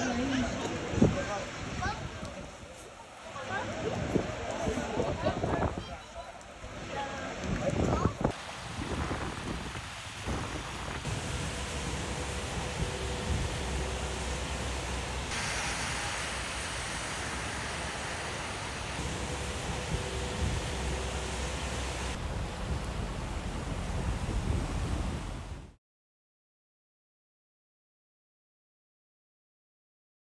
Amém.